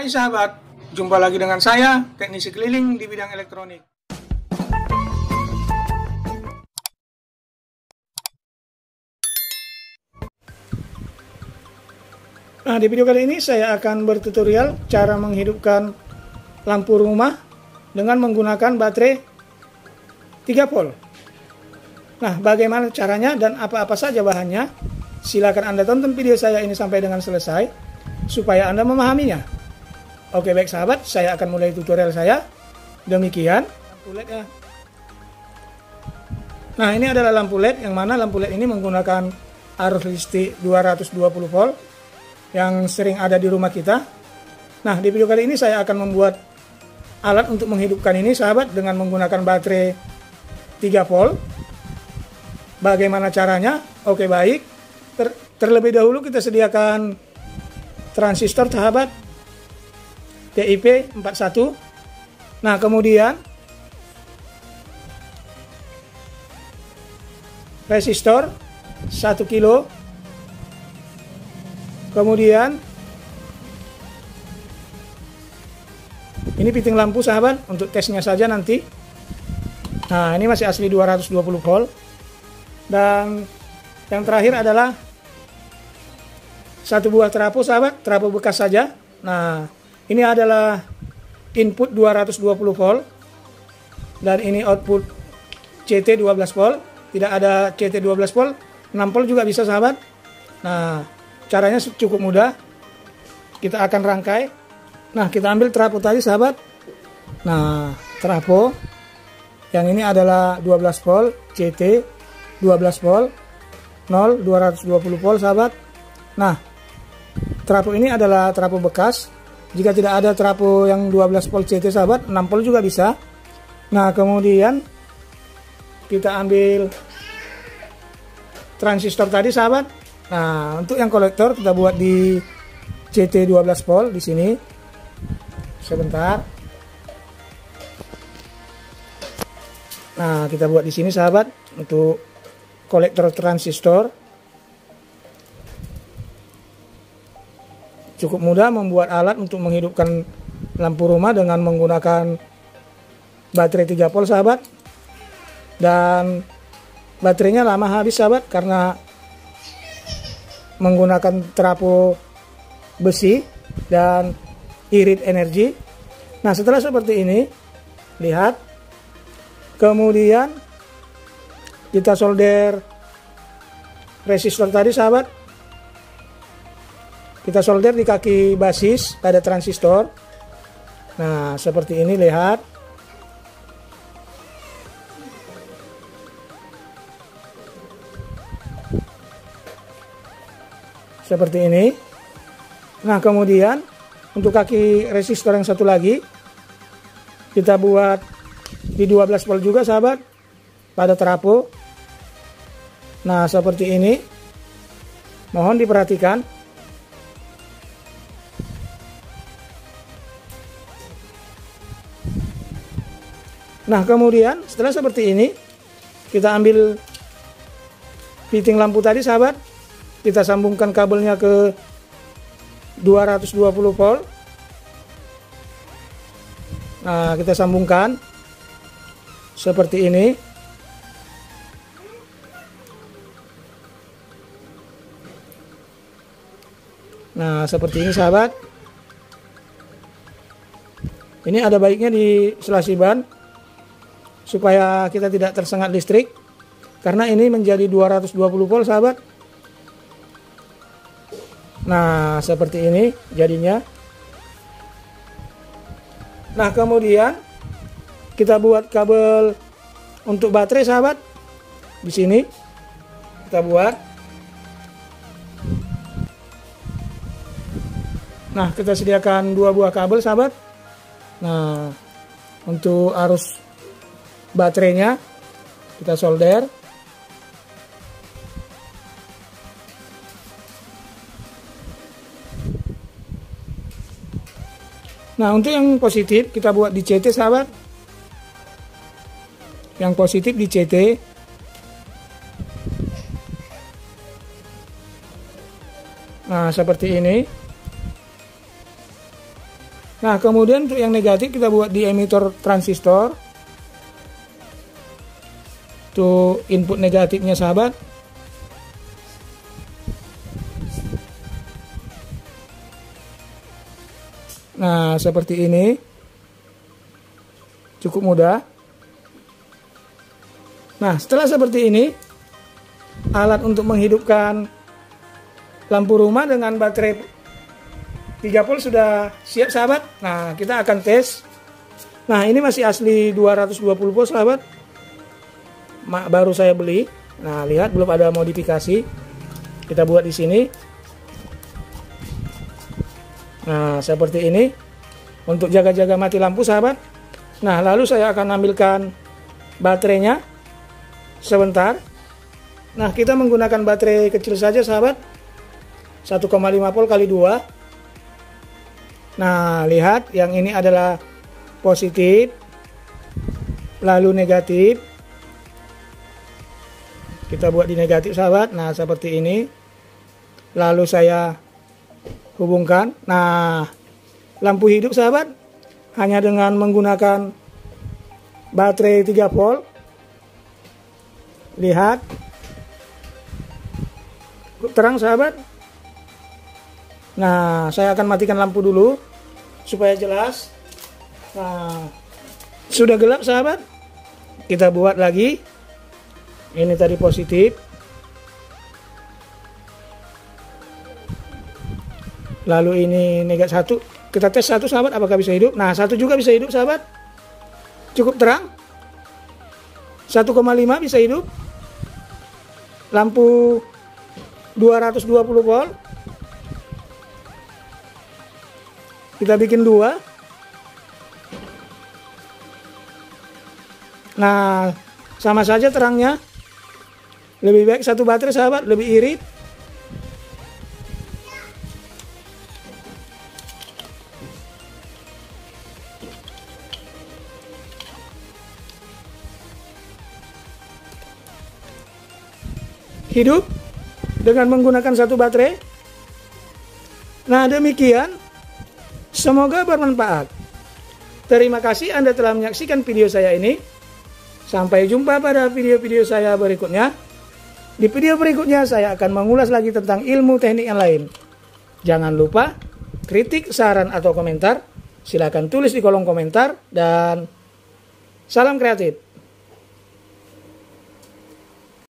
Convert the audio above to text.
Hai sahabat, jumpa lagi dengan saya, teknisi keliling di bidang elektronik. Nah, di video kali ini saya akan bertutorial cara menghidupkan lampu rumah dengan menggunakan baterai 3 volt. Nah, bagaimana caranya dan apa-apa saja bahannya? Silakan Anda tonton video saya ini sampai dengan selesai supaya Anda memahaminya. Oke, baik sahabat, saya akan mulai tutorial saya. Demikian lampu LED ya. Nah, ini adalah lampu LED yang mana lampu LED ini menggunakan arus listrik 220 volt yang sering ada di rumah kita. Nah, di video kali ini saya akan membuat alat untuk menghidupkan ini sahabat dengan menggunakan baterai 3 volt. Bagaimana caranya? Oke, baik. Ter terlebih dahulu kita sediakan transistor sahabat TIP 41. Nah, kemudian resistor 1 kilo. Kemudian ini piting lampu sahabat untuk tesnya saja nanti. Nah ini masih asli 220 volt. Dan yang terakhir adalah satu buah terapung sahabat terapung bekas saja. Nah ini adalah input 220 volt dan ini output CT 12 volt tidak ada CT 12 volt 6 volt juga bisa sahabat nah Caranya cukup mudah. Kita akan rangkai. Nah, kita ambil trafo tadi sahabat. Nah, trafo yang ini adalah 12 volt CT 12 volt 0 220 volt sahabat. Nah, trafo ini adalah trafo bekas. Jika tidak ada trafo yang 12 volt CT sahabat, 6 volt juga bisa. Nah, kemudian kita ambil transistor tadi sahabat Nah, untuk yang kolektor kita buat di CT 12 volt di sini. Sebentar. Nah, kita buat di sini sahabat untuk kolektor transistor. Cukup mudah membuat alat untuk menghidupkan lampu rumah dengan menggunakan baterai 3 volt sahabat. Dan baterainya lama habis sahabat karena menggunakan trapo besi dan irit energi. Nah, setelah seperti ini, lihat. Kemudian kita solder resistor tadi, sahabat. Kita solder di kaki basis pada transistor. Nah, seperti ini lihat. seperti ini nah kemudian untuk kaki resistor yang satu lagi kita buat di 12 volt juga sahabat pada trapo nah seperti ini mohon diperhatikan nah kemudian setelah seperti ini kita ambil fitting lampu tadi sahabat. Kita sambungkan kabelnya ke 220 volt. Nah kita sambungkan seperti ini. Nah seperti ini sahabat. Ini ada baiknya di selasi ban supaya kita tidak tersengat listrik karena ini menjadi 220 volt sahabat Nah, seperti ini jadinya. Nah, kemudian kita buat kabel untuk baterai sahabat. Di sini kita buat. Nah, kita sediakan dua buah kabel sahabat. Nah, untuk arus baterainya kita solder. Nah, untuk yang positif kita buat di CT sahabat. Yang positif di CT. Nah, seperti ini. Nah, kemudian untuk yang negatif kita buat di emitor transistor. Input negatifnya sahabat. Nah, seperti ini. Cukup mudah. Nah, setelah seperti ini, alat untuk menghidupkan lampu rumah dengan baterai 3 volt sudah siap sahabat. Nah, kita akan tes. Nah, ini masih asli 220 volt sahabat. Baru saya beli. Nah, lihat belum ada modifikasi. Kita buat di sini. Nah, seperti ini. Untuk jaga-jaga mati lampu sahabat. Nah, lalu saya akan ambilkan baterainya. Sebentar. Nah, kita menggunakan baterai kecil saja sahabat. 1,5 volt kali 2 Nah, lihat yang ini adalah positif, lalu negatif. Kita buat di negatif, sahabat. Nah, seperti ini. Lalu saya hubungkan. Nah, lampu hidup, sahabat, hanya dengan menggunakan baterai 3 volt. Lihat. Terang, sahabat. Nah, saya akan matikan lampu dulu supaya jelas. Nah, sudah gelap sahabat. Kita buat lagi. Ini tadi positif. Lalu ini negatif satu. Kita tes satu sahabat apakah bisa hidup. Nah, satu juga bisa hidup sahabat. Cukup terang. 1,5 bisa hidup. Lampu 220 volt kita bikin dua nah sama saja terangnya lebih baik satu baterai sahabat lebih irit hidup dengan menggunakan satu baterai nah demikian Semoga bermanfaat. Terima kasih Anda telah menyaksikan video saya ini. Sampai jumpa pada video-video saya berikutnya. Di video berikutnya saya akan mengulas lagi tentang ilmu teknik yang lain. Jangan lupa kritik, saran, atau komentar. Silahkan tulis di kolom komentar dan salam kreatif.